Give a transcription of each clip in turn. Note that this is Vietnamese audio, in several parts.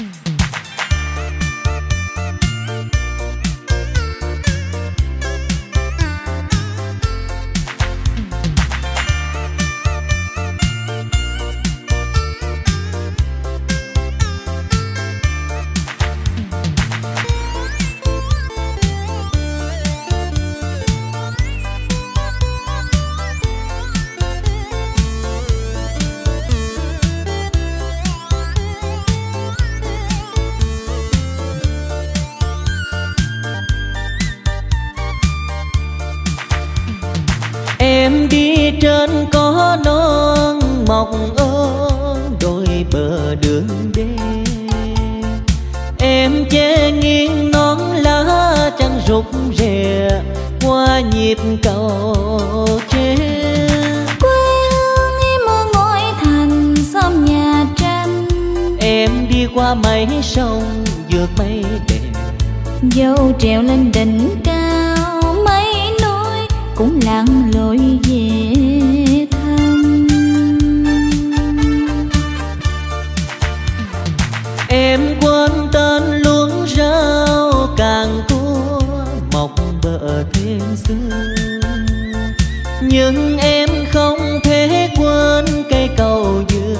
em trên có non mọc ơn đôi bờ đường đê. Em che nghiêng nón lá trắng rụng rè qua nhịp cầu tre quê hương em ở ngôi thành xóm nhà tranh. Em đi qua mấy sông vượt mấy đèo dâu trèo lên đỉnh cao mấy núi cũng lặn lội về nhưng em không thể quên cây cầu dừa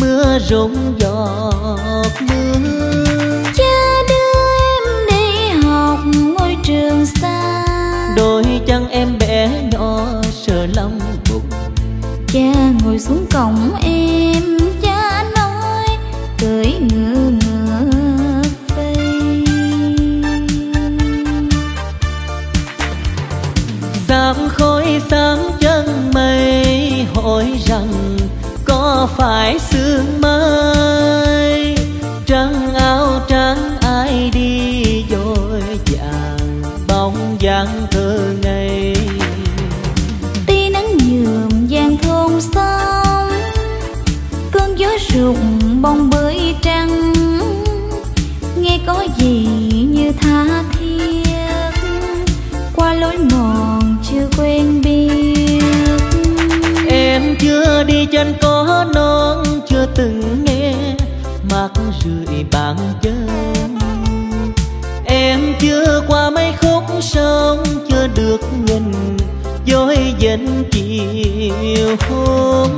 mưa rụng giọt mưa cha đưa em đi học ngôi trường xa. Đôi chân em bé nhỏ sợ lắm bụng cha ngồi xuống cổng em Sáng khói sáng chân mây hỏi rằng, có phải sương mai? Trắng áo trắng ai đi dội vàng, bóng dáng thơ ngây? Tia nắng nhuộm vàng thôn xóm, Cơn gió rụng bông bưởi trắng Nghe có gì mắt rượi bàn chân. Em chưa qua mấy khúc sông chưa được nhìn dối dần chiều hôm.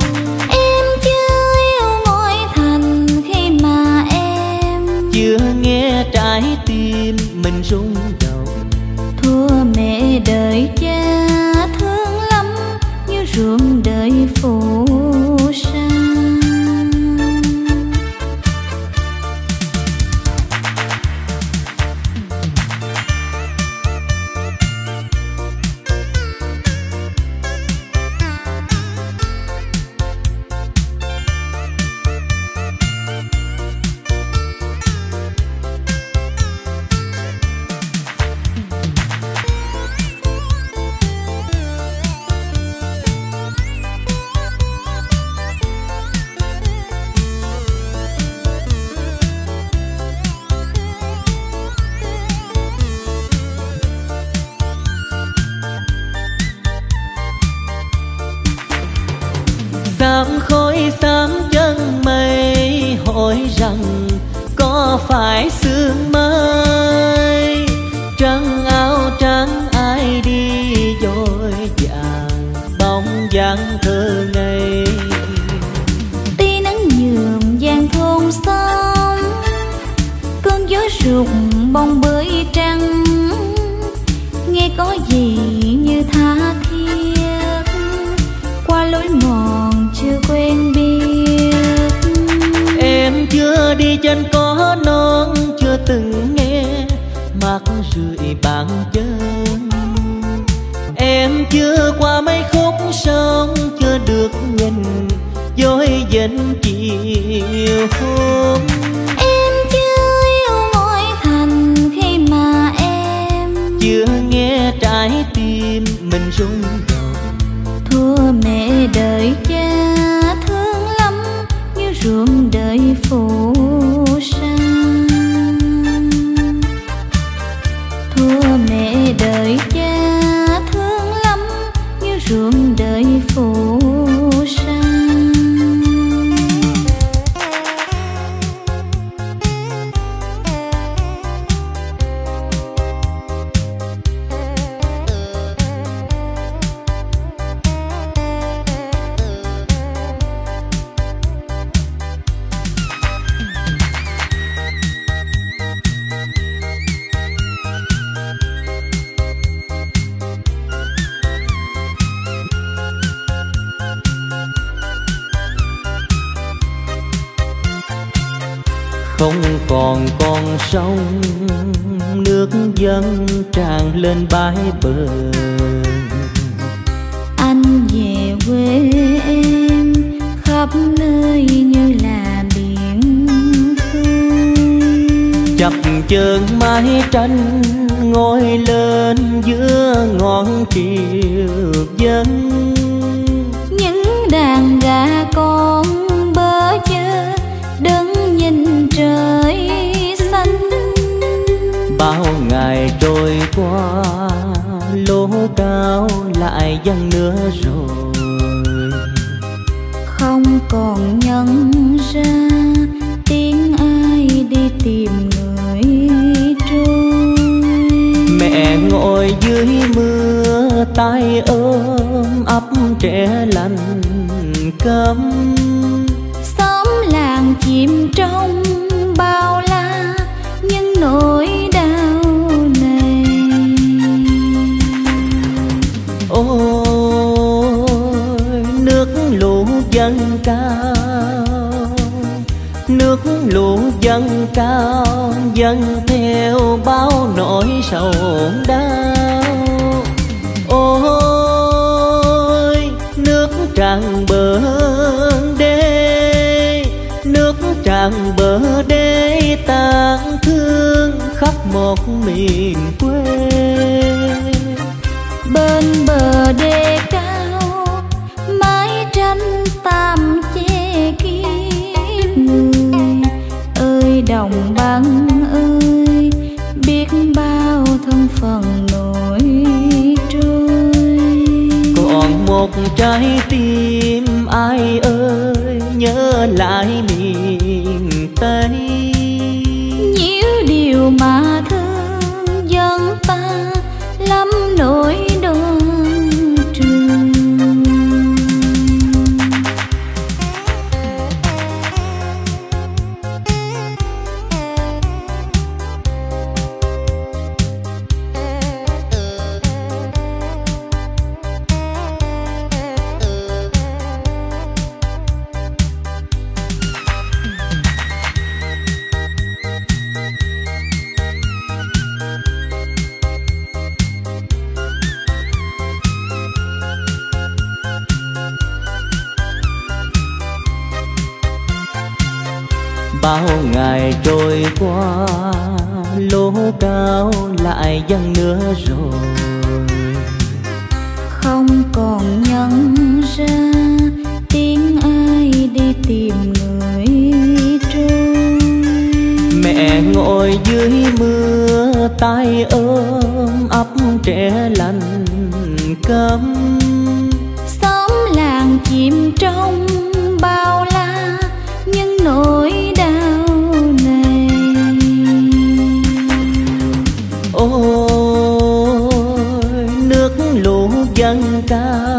Em chưa yêu ngôi thành khi mà em chưa nghe trái tim mình rung động. Thua mẹ đợi phải sương mai trắng áo trắng ai đi dội vàng bóng dáng thơ ngây. Tí nắng nhuộm vàng thôn xóm Cơn gió rụng bông bưởi trắng. Nghe có gì như tha thiết Qua lối mòn chưa quen biết. Em chưa đi chân có chưa từng nghe mắt rượi bàn chân. Em chưa qua mấy khúc sông chưa được nhìn dối dần chiều hôm. Em chưa yêu ngôi thành khi mà em chưa nghe trái tim mình rung động. Thua mẹ đợi cha thương lắm Như ruộng đợi phụ còn con sông nước dâng tràn lên bãi bờ. Anh về quê em khắp nơi như là biển khơi chập chờn mái tranh ngồi lên giữa ngọn triều dân trôi qua lố cao lại dâng nữa rồi. Không còn nhận ra tiếng ai đi tìm người trôi. Mẹ ngồi dưới mưa tay ôm ấp trẻ lành cấm xóm làng chìm trong bao la những nỗi cao. Nước lũ dâng cao, dâng theo bao nỗi sầu đau. Ôi, nước tràn bờ đê, nước tràn bờ đê tang thương khắp một miền quê. Phần nổi trôi. Còn một trái tim ai ơi nhớ lại miền tây. Bao ngày trôi qua lố cao lại dâng nữa rồi. Không còn nhận ra tiếng ai đi tìm người trôi. Mẹ ngồi dưới mưa tay ôm ấp trẻ lành cấm ôi, nước lũ dâng cao,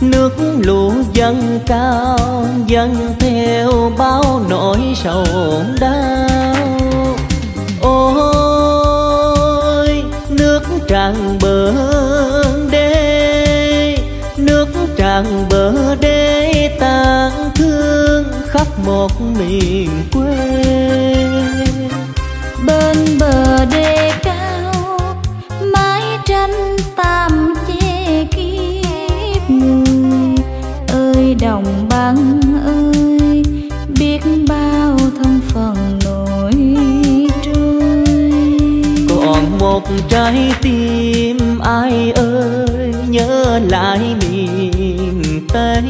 nước lũ dâng cao, dâng theo bao nỗi sầu đau. Ôi, nước tràn bờ đê, nước tràn bờ đê tang thương khắp một miền quê. Tranh tam che kiếp người. Ơi đồng bằng ơi, biết bao thân phận nổi trôi. Còn một trái tim ai ơi, nhớ lại miền tây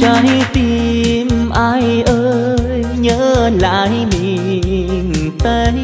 trái tim ai ơi nhớ lại miền tây.